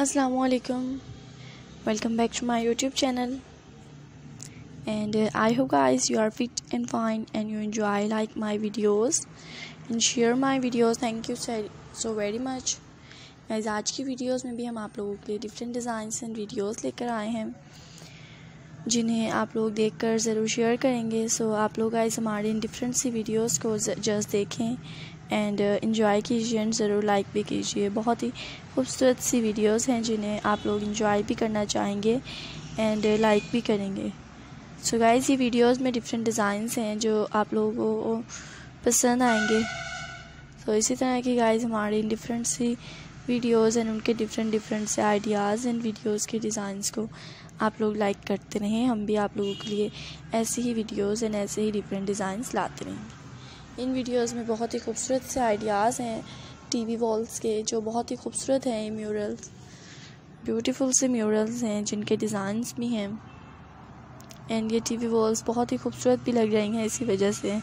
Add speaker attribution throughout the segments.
Speaker 1: Welcome back to my youtube channel and uh, i hope guys you are fit and fine and you enjoy like my videos and share my videos thank you so very much guys आज की videos में भी हम आप लोगों के लिए different designs and videos लेकर आए हैं जिन्हें आप लोग देखकर ज़रूर शेयर करेंगे। सो so, आप लोग गाइस हमारे इन डिफरेंट सी वीडियोस को जस्ट देखें एंड इन्जॉय uh, कीजिए एंड ज़रूर लाइक भी कीजिए। बहुत ही खूबसूरत सी वीडियोस हैं जिन्हें आप लोग इन्जॉय भी करना चाहेंगे एंड लाइक uh, भी करेंगे। सो so गाइस ये वीडियोस में डिफरेंट डिज़ाइंस हैं जो आप लोगों को पसंद आएँगे। तो so, इसी तरह की गाइज़ हमारे इन डिफरेंट सी वीडियोस एंड उनके डिफरेंट डिफरेंट से आइडियाज़ एंड वीडियोस के डिज़ाइंस को आप लोग लाइक करते रहें। हम भी आप लोगों के लिए ऐसे ही वीडियोस एंड ऐसे ही डिफरेंट डिज़ाइंस लाते रहेंगे इन वीडियोस में बहुत ही खूबसूरत से आइडियाज़ हैं टीवी वॉल्स के, जो बहुत ही खूबसूरत हैं म्यूरल्स ब्यूटीफुल से म्यूरल्स हैं, जिनके डिज़ाइंस भी हैं। एंड ये टीवी वॉल्स बहुत ही खूबसूरत भी लग रही हैं इसी वजह से,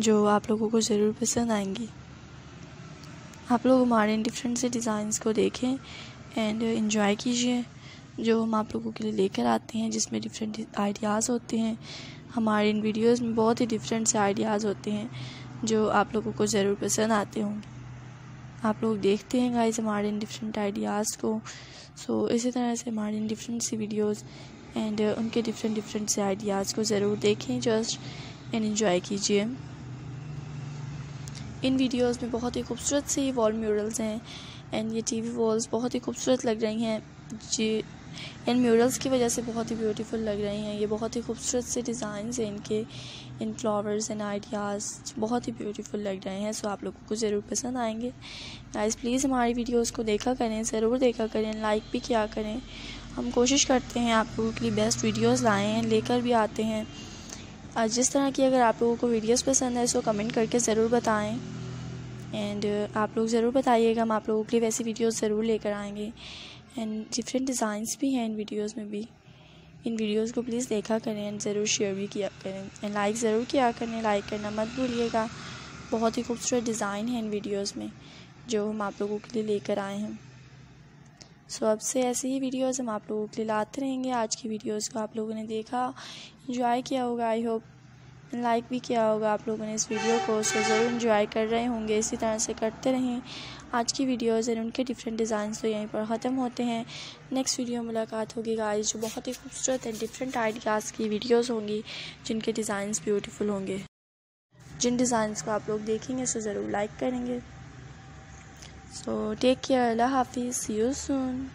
Speaker 1: जो आप लोगों को ज़रूर पसंद आएँगी। आप लोग हमारे इन डिफरेंट से डिज़ाइंस को देखें एंड इन्जॉय कीजिए जो हम आप लोगों के लिए लेकर आते हैं जिसमें डिफरेंट आइडियाज़ होते हैं। हमारे इन वीडियोस में बहुत ही डिफरेंट से आइडियाज़ होते हैं जो आप लोगों को ज़रूर पसंद आते होंगे आप लोग देखते हैं गाइज़ हमारे इन डिफरेंट आइडियाज़ को। सो so, इसी तरह से हमारे इन डिफरेंट सी वीडियोस एंड उनके डिफरेंट डिफरेंट से आइडियाज़ को ज़रूर देखें जस्ट एंड इन्जॉय कीजिए। इन वीडियोस में बहुत ही खूबसूरत से ये वॉल म्यूरल्स हैं एंड ये टीवी वॉल्स बहुत ही खूबसूरत लग रही हैं। जी इन म्यूरल्स की वजह से बहुत ही ब्यूटीफुल लग रही हैं। ये बहुत ही खूबसूरत से डिज़ाइन हैं इनके, इन फ्लावर्स एंड आइडियाज़ बहुत ही ब्यूटीफुल लग रहे हैं। सो आप लोगों को ज़रूर पसंद आएँगे। गाइस प्लीज़ हमारी वीडियोस को देखा करें, ज़रूर देखा करें लाइक भी किया करें। हम कोशिश करते हैं आप लोगों के लिए बेस्ट वीडियोस लाएँ, लेकर भी आते हैं। जिस तरह की अगर आप लोगों को वीडियोस पसंद है सो कमेंट करके ज़रूर बताएँ। एंड आप लोग ज़रूर बताइएगा हम आप लोगों के लिए वैसी वीडियोस ज़रूर लेकर आएँगे। एंड डिफरेंट डिज़ाइंस भी हैं इन वीडियोस में भी। इन वीडियोस को प्लीज़ देखा करें एंड ज़रूर शेयर भी किया करें। एंड लाइक ज़रूर किया करें लाइक करना मत भूलिएगा। बहुत ही खूबसूरत डिज़ाइन है इन वीडियोस में जो हम आप लोगों के लिए लेकर आए हैं। सो so, अब से ऐसे ही वीडियोस हम आप लोगों के लिए लाते रहेंगे। आज की वीडियोस को आप लोगों ने देखा इंजॉय किया होगा आई होप लाइक भी किया होगा आप लोगों ने इस वीडियो को सो ज़रूर इन्जॉय कर रहे होंगे। इसी तरह से करते रहें। आज की वीडियोज़ और उनके डिफरेंट डिज़ाइन तो यहीं पर ख़त्म होते हैं। नेक्स्ट वीडियो मुलाकात होगी गाइस जो बहुत ही खूबसूरत एंड डिफरेंट आइडियाज़ की वीडियोज़ होंगी, जिनके डिज़ाइंस ब्यूटीफुल होंगे। जिन डिज़ाइंस को आप लोग देखेंगे सो ज़रूर लाइक करेंगे। सो टेक केयर अल्लाह हाफिज़ यू सून